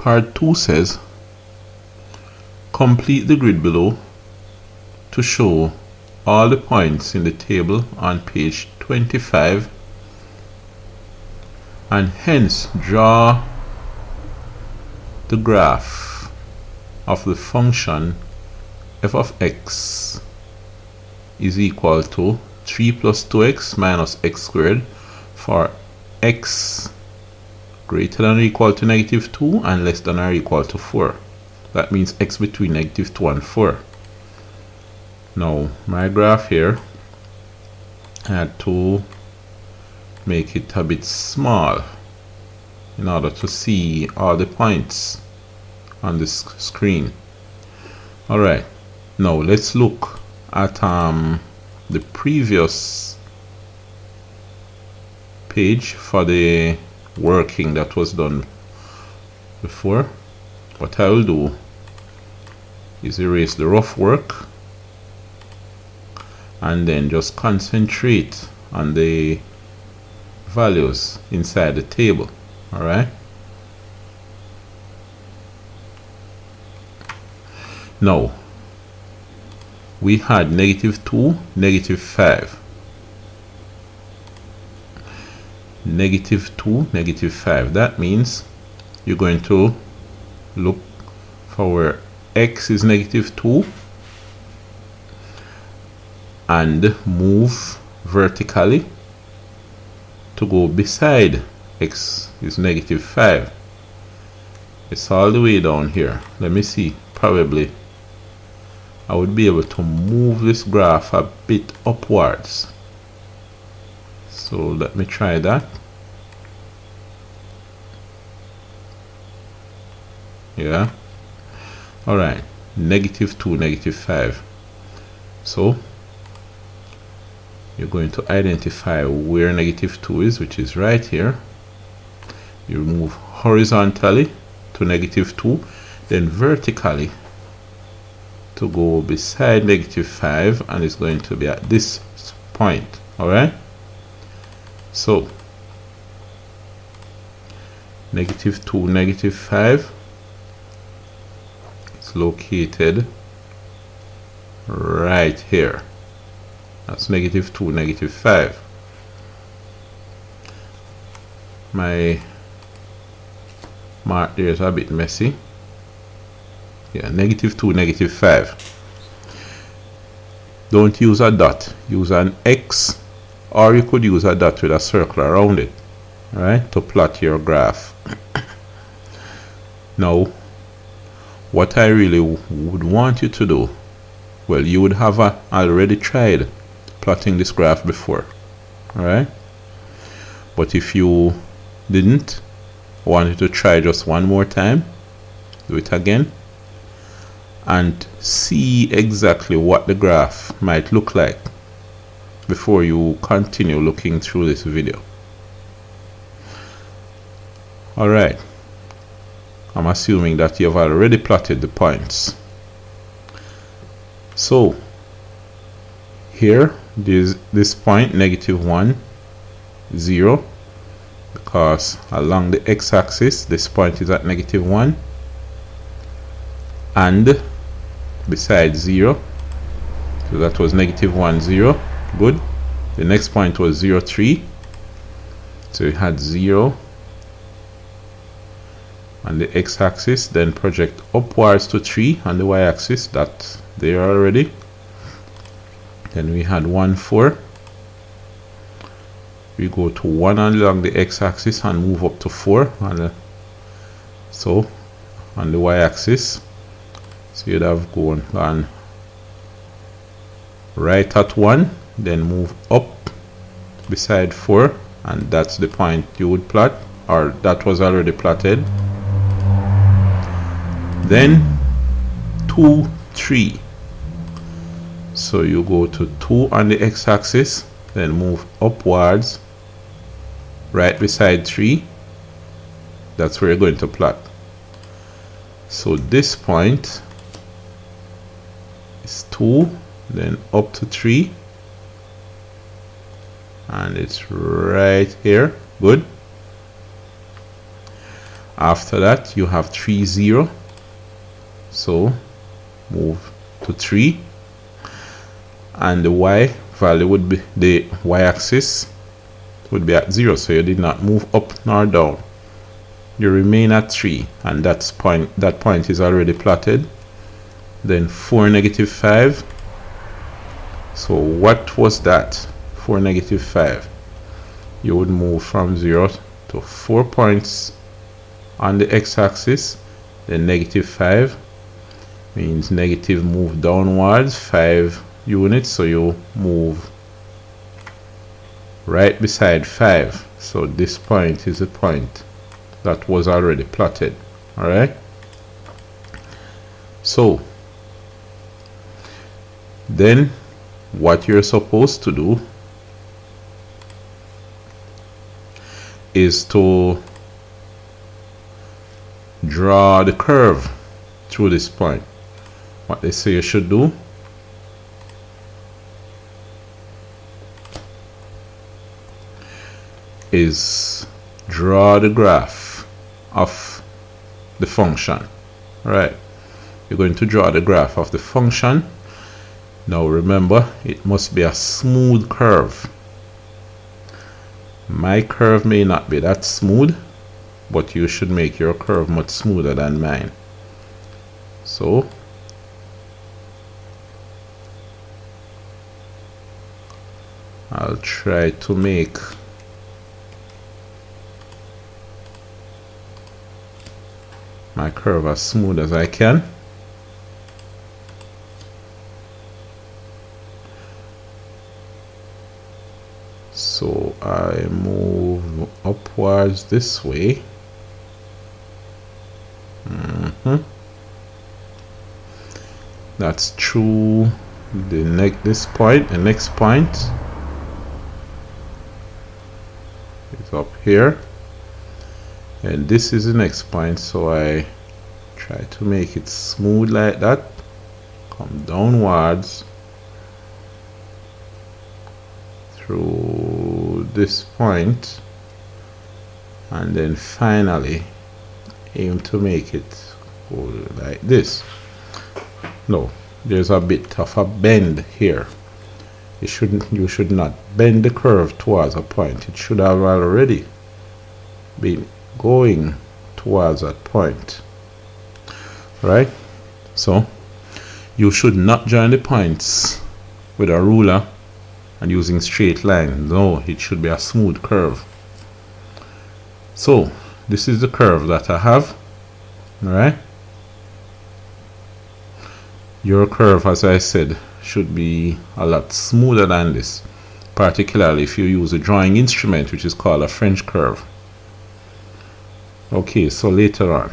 part 2 says complete the grid below to show all the points in the table on page 25 and hence draw the graph of the function f of x is equal to 3 plus 2x minus x squared for x greater than or equal to negative 2 and less than or equal to 4. That means x between negative 2 and 4. Now, my graph here, I had to make it a bit small in order to see all the points on this screen. Alright, now let's look at um, the previous page for the working that was done before. What I will do? Is erase the rough work and then just concentrate on the values inside the table alright now we had negative 2 negative 5 negative 2 negative 5 that means you're going to look for where x is negative 2 and move vertically to go beside x is negative 5 it's all the way down here. Let me see. Probably I would be able to move this graph a bit upwards so let me try that. Yeah. Alright negative 2 negative 5 so you're going to identify where negative 2 is which is right here. You move horizontally to negative 2 then vertically to go beside negative 5 and it's going to be at this point. Alright so negative 2 negative 5 it's located right here. That's negative 2 negative 5 my mark there is a bit messy. Yeah negative 2 negative 5 don't use a dot use an X or you could use a dot with a circle around it right to plot your graph. Now what I really would want you to do well you would have a, already tried plotting this graph before alright but if you didn't wanted to try just one more time do it again and see exactly what the graph might look like before you continue looking through this video. Alright I'm assuming that you've already plotted the points. So here this this point negative 1 0 because along the x-axis this point is at negative 1 and beside 0 so that was negative 1 0 good. The next point was 0 3 so we had 0 on the x-axis then project upwards to 3 on the y-axis that there already. Then we had 1 4 we go to 1 along the x-axis and move up to 4 on the, uh, so on the y-axis. So you'd have gone, gone right at 1 then move up beside 4 and that's the point you would plot or that was already plotted. Then 2 3 so you go to 2 on the x-axis then move upwards right beside 3 that's where you're going to plot. So this point is 2 then up to 3 and it's right here. Good. After that you have 3 0 so move to 3 and the y value would be the y-axis would be at 0 so you did not move up nor down. You remain at 3 and that's point that point is already plotted. Then 4 negative 5 so what was that 4 negative 5 you would move from 0 to 4 points on the x-axis then negative 5 means negative move downwards 5 units so you move right beside 5 so this point is a point that was already plotted alright so then what you're supposed to do is to draw the curve through this point. What they say you should do is draw the graph of the function right? You're going to draw the graph of the function. Now remember it must be a smooth curve my curve may not be that smooth but you should make your curve much smoother than mine. So I'll try to make my curve as smooth as I can so I move upwards this way. Mm -hmm. that's true. The next this point the next point is up here. And this is the next point so I try to make it smooth like that. Come downwards. Through this point and then finally aim to make it like this. No there's a bit of a bend here. You shouldn't you should not bend the curve towards a point. It should have already been going towards that point. Right? So you should not join the points with a ruler and using straight line. No it should be a smooth curve so this is the curve that I have all right? Your curve as I said should be a lot smoother than this particularly if you use a drawing instrument which is called a French curve. Okay so later on